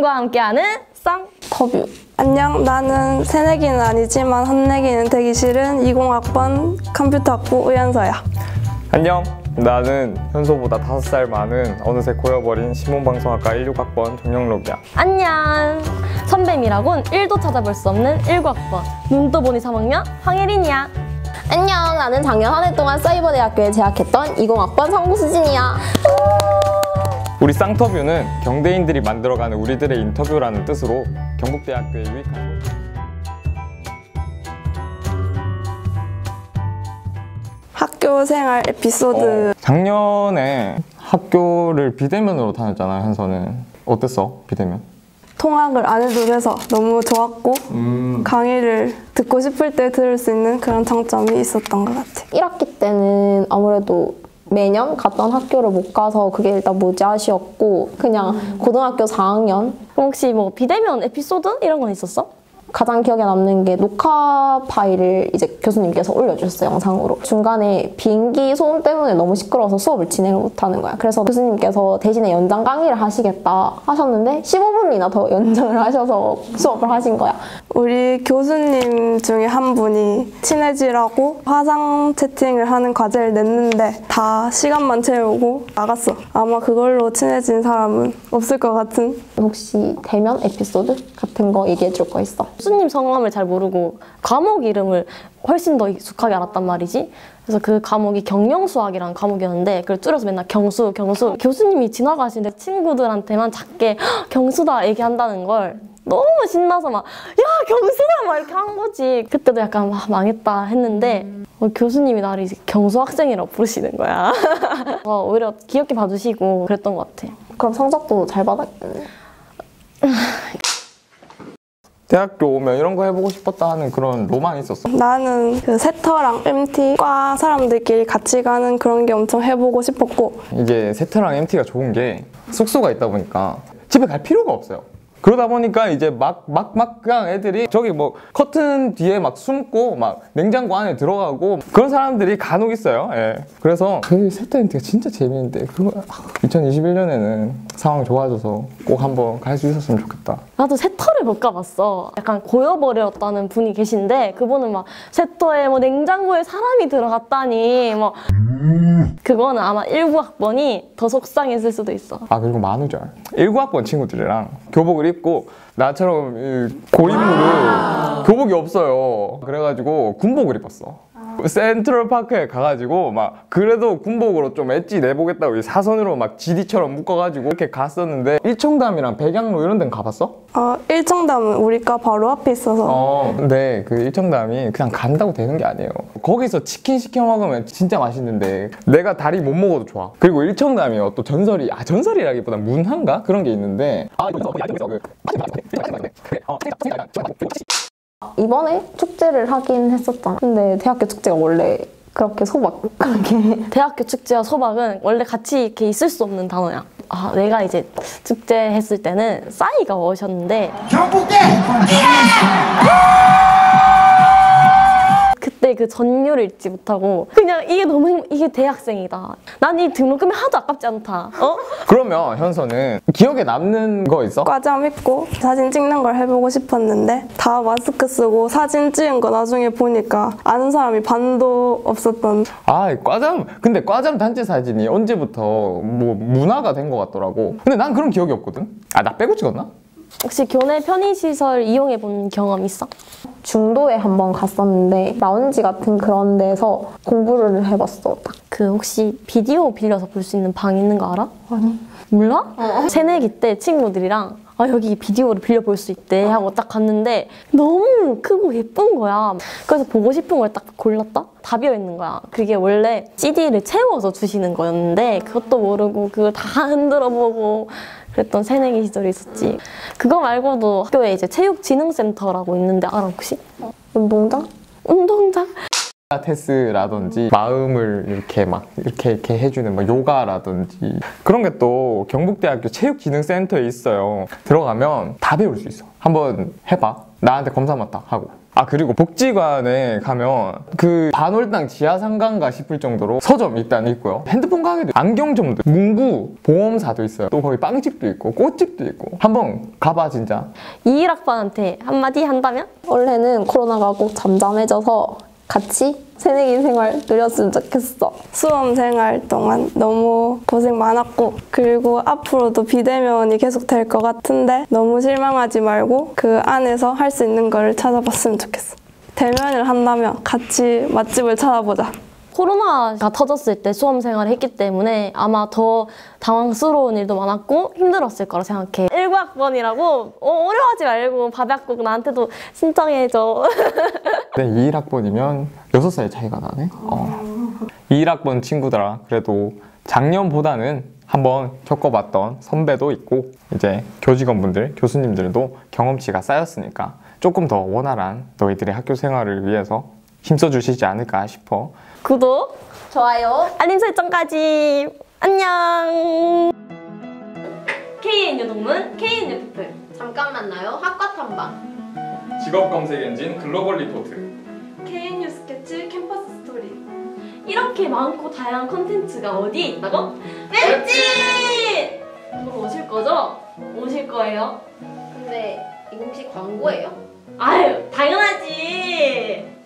교순과 함께하는 쌍 터뷰. 안녕, 나는 새내기는 아니지만 헛내기는 되기 싫은 20학번 컴퓨터학부 우연서야. 안녕. 나는 현소보다 5살 많은 어느새 고여버린 신문방송학과 16학번 정영록이야. 안녕 선배미라곤 1도 찾아볼 수 없는 19학번 눈도 보니 3학년 황혜린이야 안녕, 나는 작년 한 해 동안 사이버대학교에 재학했던 20학번 성수진이야. 우리 쌍터뷰는 경대인들이 만들어가는 우리들의 인터뷰라는 뜻으로 경북대학교에 유익한 곳. 학교 생활 에피소드. 작년에 학교를 비대면으로 다녔잖아, 현서는. 어땠어, 비대면? 통학을 안 해도 돼서 너무 좋았고 강의를 듣고 싶을 때 들을 수 있는 그런 장점이 있었던 것 같아. 1학기 때는 아무래도 매년 갔던 학교를 못 가서 그게 일단 무지 아쉬웠고 그냥 고등학교 4학년 그럼 혹시 뭐 비대면 에피소드 이런 건 있었어? 가장 기억에 남는 게 녹화 파일을 이제 교수님께서 올려주셨어요 영상으로 중간에 비행기 소음 때문에 너무 시끄러워서 수업을 진행을 못하는 거야 그래서 교수님께서 대신에 연장 강의를 하시겠다 하셨는데 15분이나 더 연장을 하셔서 수업을 하신 거야 우리 교수님 중에 한 분이 친해지라고 화상 채팅을 하는 과제를 냈는데 다 시간만 채우고 나갔어. 아마 그걸로 친해진 사람은 없을 것 같은. 혹시 대면 에피소드 같은 거 얘기해 줄 거 있어? 교수님 성함을 잘 모르고 과목 이름을 훨씬 더 익숙하게 알았단 말이지. 그래서 그 과목이 경영수학이라는 과목이었는데 그걸 줄여서 맨날 경수 경수. 교수님이 지나가시는데 친구들한테만 작게 "헉, 경수다 얘기한다는 걸 너무 신나서 막 야 경수다! 막 이렇게 한 거지. 그때도 약간 와 망했다 했는데 어, 교수님이 나를 이제 경수 학생이라고 부르시는 거야. 어, 오히려 귀엽게 봐주시고 그랬던 것 같아 그럼 성적도 잘 받았겠네 대학교 오면 이런 거 해보고 싶었다 하는 그런 로망이 있었어? 나는 그 세터랑 MT 과 사람들끼리 같이 가는 그런 게 엄청 해보고 싶었고 이게 세트랑 MT가 좋은 게 숙소가 있다 보니까 집에 갈 필요가 없어요. 그러다 보니까 이제 막, 막, 막, 그냥 애들이 저기 뭐 커튼 뒤에 막 숨고 막 냉장고 안에 들어가고 그런 사람들이 간혹 있어요. 예. 그래서 그 세트 MT가 진짜 재밌는데 그거 2021년에는 상황 좋아져서 꼭 한번 갈 수 있었으면 좋겠다. 나도 세터를 못 가봤어. 약간 고여버렸다는 분이 계신데 그분은 막 세터에 뭐 냉장고에 사람이 들어갔다니 뭐 그거는 아마 19학번이 더 속상했을 수도 있어. 아 그리고 만우절 19학번 친구들이랑 교복을 입고 나처럼 이 고인물을 교복이 없어요. 그래가지고 군복을 입었어 센트럴 파크에 가가지고 막 그래도 군복으로 좀 엣지 내보겠다고 이 사선으로 막 GD처럼 묶어가지고 이렇게 갔었는데 일청담이랑 백양로 이런 데는 가봤어? 어, 일정담은 우리가 바로 앞에 있어서 어 근데 그 일청담이 그냥 간다고 되는 게 아니에요 거기서 치킨 시켜 먹으면 진짜 맛있는데 내가 다리 못 먹어도 좋아 그리고 일청담이요 또 전설이 아 전설이라기보다 문화인가 그런 게 있는데 아 이거 그 이번에 축제를 하긴 했었잖아. 근데 대학교 축제가 원래 그렇게 소박하게 대학교 축제와 소박은 원래 같이 이렇게 있을 수 없는 단어야. 아, 내가 이제 축제 했을 때는 싸이가 오셨는데 그때 그 전율을 잊지 못하고 그냥 이게 너무 행- 이게 대학생이다. 난 이 등록금이 하나도 아깝지 않다. 어? 그러면 현서는 기억에 남는 거 있어? 과잠 입고 사진 찍는 걸 해보고 싶었는데 다 마스크 쓰고 사진 찍은 거 나중에 보니까 아는 사람이 반도 없었던 아 과잠 근데 과잠 단체 사진이 언제부터 뭐 문화가 된 것 같더라고 근데 난 그런 기억이 없거든 아 나 빼고 찍었나? 혹시 교내 편의시설 이용해 본 경험 있어? 중도에 한번 갔었는데 라운지 같은 그런 데서 공부를 해봤어. 딱. 그 혹시 비디오 빌려서 볼 수 있는 방 있는 거 알아? 아니. 몰라? 새내기 때 친구들이랑 아 여기 비디오를 빌려 볼 수 있대 하고 딱 갔는데 너무 크고 예쁜 거야. 그래서 보고 싶은 걸 딱 골랐다? 다 비어 있는 거야. 그게 원래 CD를 채워서 주시는 거였는데 그것도 모르고 그걸 다 흔들어 보고 그랬던 새내기 시절이 있었지. 그거 말고도 학교에 이제 체육진흥센터라고 있는데 알아 혹시? 운동장? 운동장? 테스라든지 마음을 이렇게 막 이렇게 이렇게 해주는 뭐 요가라든지 그런 게 또 경북대학교 체육기능센터에 있어요. 들어가면 다 배울 수 있어. 한번 해봐. 나한테 검사 맡다 하고. 아 그리고 복지관에 가면 그 반월당 지하상가인가 싶을 정도로 서점이 일단 있고요 핸드폰 가게도 안경점도 문구 보험사도 있어요 또 거기 빵집도 있고 꽃집도 있고 한번 가봐 진짜 21학번한테 한마디 한다면? 원래는 코로나가 꼭 잠잠해져서 같이 새내기 생활 누렸으면 좋겠어. 수험 생활 동안 너무 고생 많았고 그리고 앞으로도 비대면이 계속 될 것 같은데 너무 실망하지 말고 그 안에서 할 수 있는 걸 찾아봤으면 좋겠어. 대면을 한다면 같이 맛집을 찾아보자. 코로나가 터졌을 때 수험 생활을 했기 때문에 아마 더 당황스러운 일도 많았고 힘들었을 거라 생각해. 19학번이라고 어, 어려워하지 말고 바닥고 나한테도 신청해줘. 근데 21학번이면 6살 차이가 나네 어. 21학번 친구들아 그래도 작년보다는 한번 겪어봤던 선배도 있고 이제 교직원분들 교수님들도 경험치가 쌓였으니까 조금 더 원활한 너희들의 학교 생활을 위해서 힘써 주시지 않을까 싶어 구독, 좋아요. 알림 설정까지. 안녕. KNU 동문, KNU 피플. 잠깐 만나요. 학과 탐방. 직업 검색 엔진 글로벌 리포트 KNU 스케치 캠퍼스 스토리. 이렇게 많고 다양한 콘텐츠가 어디에 있다고? 웹진! 보러 오실 거죠? 오실 거예요? 근데 이거 혹시 광고예요? 아유, 당연하지.